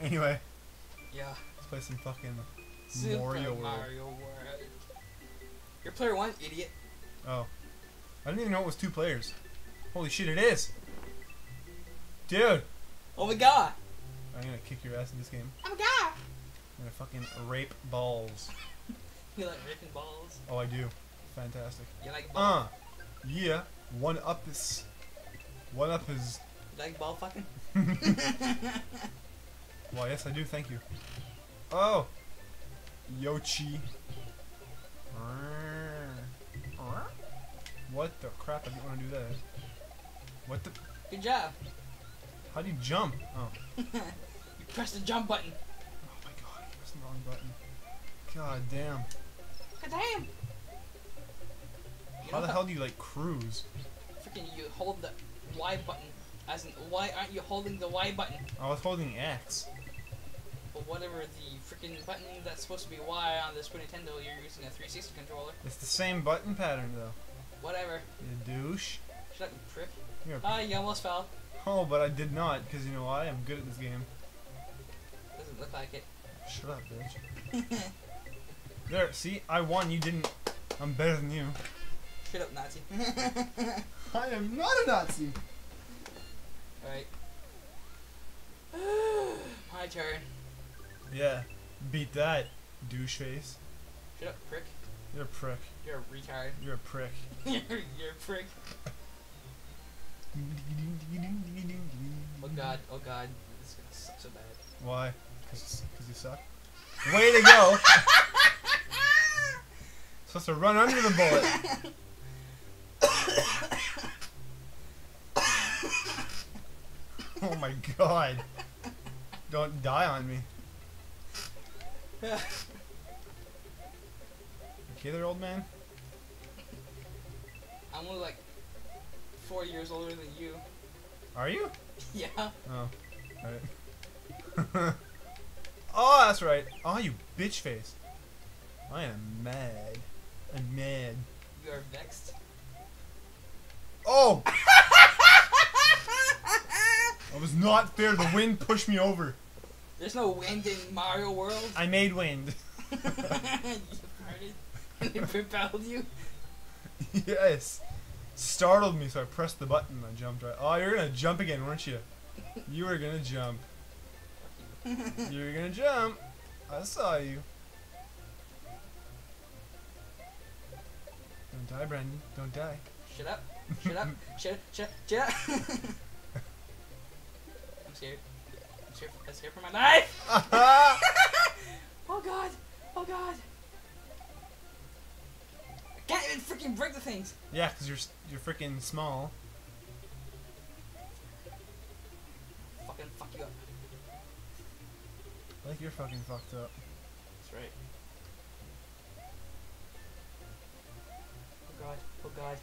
Anyway, Yeah. let's play some fucking Super Mario Mario World. World. You're player one, idiot. Oh. I didn't even know it was two players. Holy shit, it is! Dude! Oh my god. I'm gonna kick your ass in this game. Oh my god. I'm gonna fucking rape balls. You like ripping balls? Oh, I do. Fantastic. You like ball? Uh! Yeah. One up is. One up is. You like ball fucking? Well, yes, I do. Thank you. Oh! Yoshi. What the crap? I didn't want to do that. What the? Good job. How do you jump? Oh. you press the jump button. Oh my god, I pressed the wrong button. God damn. God damn. You How the hell do you like cruise? Freaking you hold the Y button. As in, why aren't you holding the Y button? I was holding X. Or whatever the freaking button that's supposed to be Y on the Super Nintendo, you're using a 360 controller. It's the same button pattern though. Whatever. You douche. Shut up, you prick. You're a- Ah, you almost fell. Oh, but I did not, because you know why? I'm good at this game. Doesn't look like it. Shut up, bitch. There, see? I won, you didn't. I'm better than you. Shut up, Nazi. I am not a Nazi! Alright. My turn. Yeah, beat that, douche face. Shut up, prick. You're a prick. You're a retard. You're a prick. you're, you're a prick. Oh god, oh god. This is gonna suck so bad. Why? Because you suck? Way to go! Supposed to run under the bullet. oh my god. Don't die on me. Okay there, old man? I'm only like four years older than you. Are you? Yeah. Oh. Alright. oh, that's right. Oh, you bitch face. I am mad. I'm mad. You are vexed. Oh! That was not fair. The wind pushed me over. There's no wind in Mario World. I made wind. you farted and it propelled you. yes. Startled me, so I pressed the button and I jumped right. Oh, you're gonna jump again, weren't you? You were gonna jump. You were gonna jump. I saw you. Don't die, Brandon. Don't die. Shut up. Shut up. Shut up. Shut up. Shut up. I'm scared. I'm scared, I'm scared for my life. Oh god. Oh god. I can't even freaking break the things. yeah, because you're you're freaking small. Fucking fuck you up. I think you're fucking fucked up. That's right. Oh god. Oh god.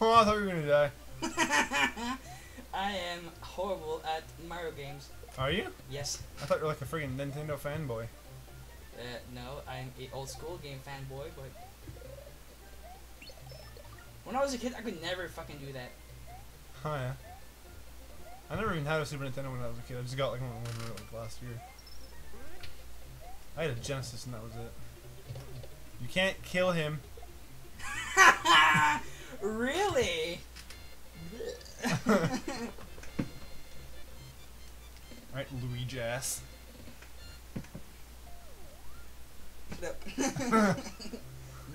Oh, I thought you were gonna die. I am horrible at Mario games. Are you? Yes. I thought you were like a freaking Nintendo fanboy. Uh, no, I'm a old school game fanboy, but when I was a kid, I could never fucking do that. Oh yeah. I never even had a Super Nintendo when I was a kid. I just got like one like last year. I had a Genesis and that was it. You can't kill him. really? Right, Luigi ass. No.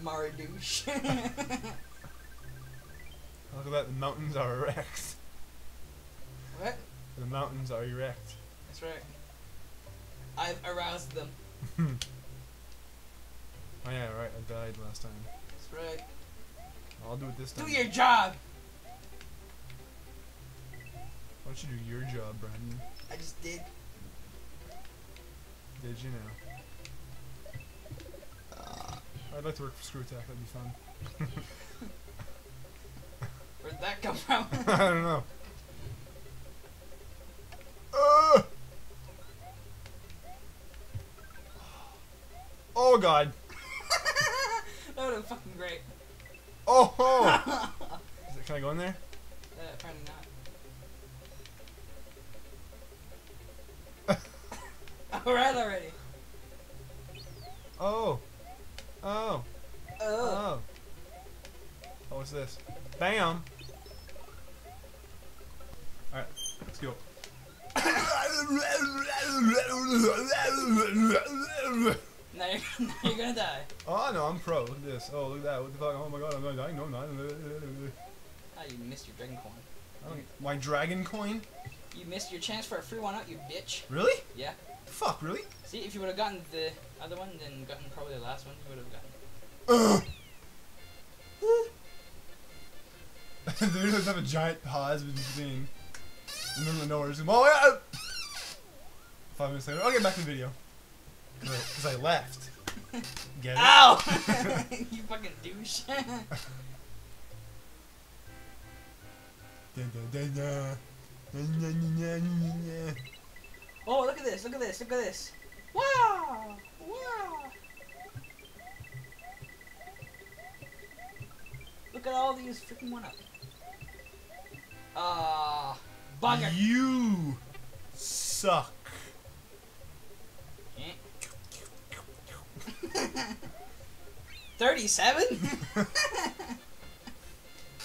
Maradouche. Look at that, the mountains are erect. what? The mountains are erect. That's right. I've aroused them. Oh yeah, right, I died last time. That's right. I'll do it this time. Do your job. Why don't you do your job, Brandon? I just did. Did you know? I'd like to work for Screw Attack, that'd be fun. Where'd that come from? I don't know. Uh! Oh god. that would have been fucking great. Oh! oh. uh, Is it, can I go in there? apparently not. Red already. Oh. Oh. Oh. Oh. Oh, what's this? Bam. Alright, let's go. Now you're, now you're gonna die. Oh no, I'm pro. Look at this. Oh, look at that. What the fuck? Oh my god, I'm gonna die. No, I'm not. Ah, you missed your dragon coin. Don't- My dragon coin? You missed your chance for a free one out, you bitch. Really? Yeah. Fuck, really? See, if you would have gotten the other one, then gotten probably the last one, you would have gotten. Ugh. they just have a giant pause between in the middle of nowhere. Just, oh, yeah. Five minutes later, I'll get back to the video. Because I left. Get it? Ow! you fucking douche. Dun, dun, dun, oh, look at this! Look at this! Look at this! Wow! Wow! Look at all these freaking one up. Ah, bugger! You suck. Thirty-seven?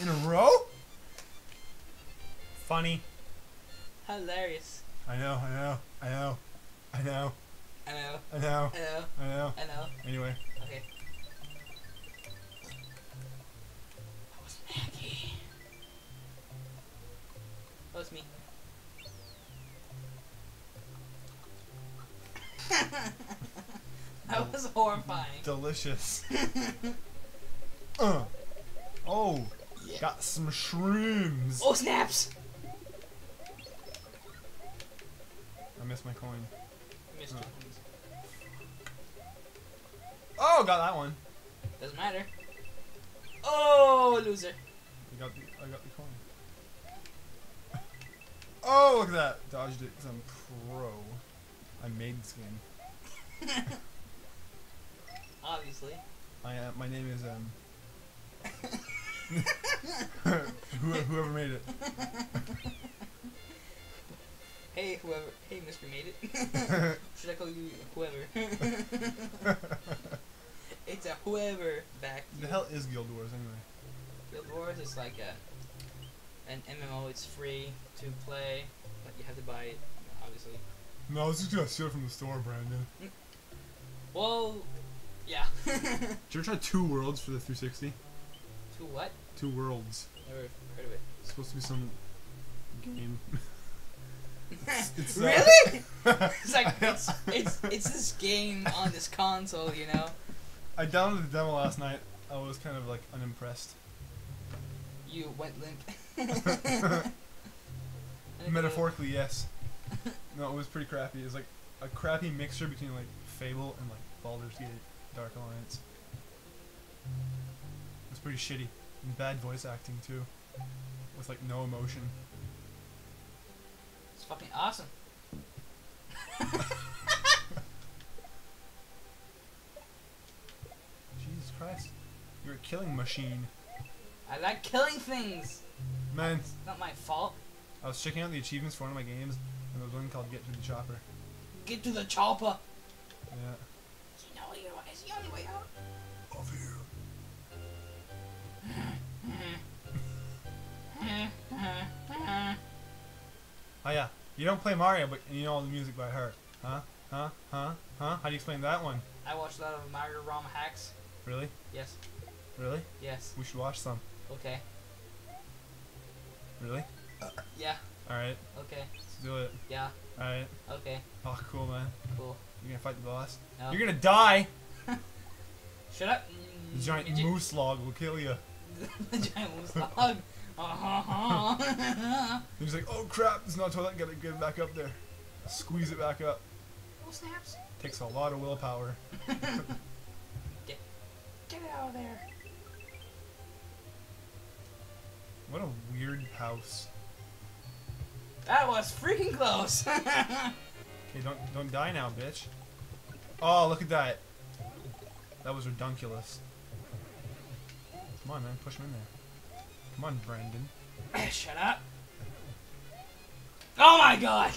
In a row? Funny. Hilarious. I know, I know, I know, I know, I know. I know, I know. I know. I know. Anyway. Okay. That was Maggie. That was me. that was horrifying. Delicious. uh. Oh, Yeah. got some shrooms. Oh snaps! I missed my coin. Missed Oh. two points. Oh, got that one. Doesn't matter. Oh, loser. I got the, I got the coin. Oh, look at that. Dodged it because I'm pro. I made this game. Obviously. I uh, my name is um. Whoever made it. Hey, whoever. Hey, Mr. Made It. Should I call you whoever? it's a whoever back. the hell is Guild Wars anyway? Guild Wars is like a an MMO. It's free to play, but you have to buy it, obviously. No, I was just gonna steal it from the store, Brandon. Mm. Well, yeah. Did you ever try Two Worlds for the 360? Two what? Two Worlds. Never heard of it. It's supposed to be some game. It's, uh, really? It's like it's it's it's this game on this console, you know. I downloaded the demo last night. I was kind of like unimpressed. You went limp. Metaphorically, yes. No, it was pretty crappy. It was like a crappy mixture between like Fable and like Baldur's Gate Dark Alliance. It was pretty shitty. And bad voice acting too. With like no emotion. It's fucking awesome. Jesus Christ. You're a killing machine. I like killing things. Man, It's Not my fault. I was checking out the achievements for one of my games, and there was one called Get to the Chopper. Get to the chopper. Yeah. You know, you know, it's the only way out. Here. Oh yeah. You don't play Mario, but you know all the music by her. Huh? Huh? Huh? Huh? How do you explain that one? I watched a lot of Mario ROM hacks. Really? Yes. Really? Yes. We should watch some. Okay. Really? Yeah. Alright. Okay. Let's do it. Yeah. Alright. Okay. Oh, cool, man. Cool. You're gonna fight the boss? No. You're gonna die! Shut up. The giant moose log will kill you. the giant moose log. Uh-huh. And he's like, oh crap, there's no toilet, gotta get it back up there. Squeeze it back up. oh snaps. Takes a lot of willpower. Get it out of there. What a weird house. That was freaking close. Okay, don't don't die now, bitch. Oh, look at that. That was redunculous. Come on, man, push him in there. Come on, Brandon. Shut up. Oh my god.